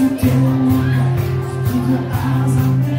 you can't look up Keep your eyes on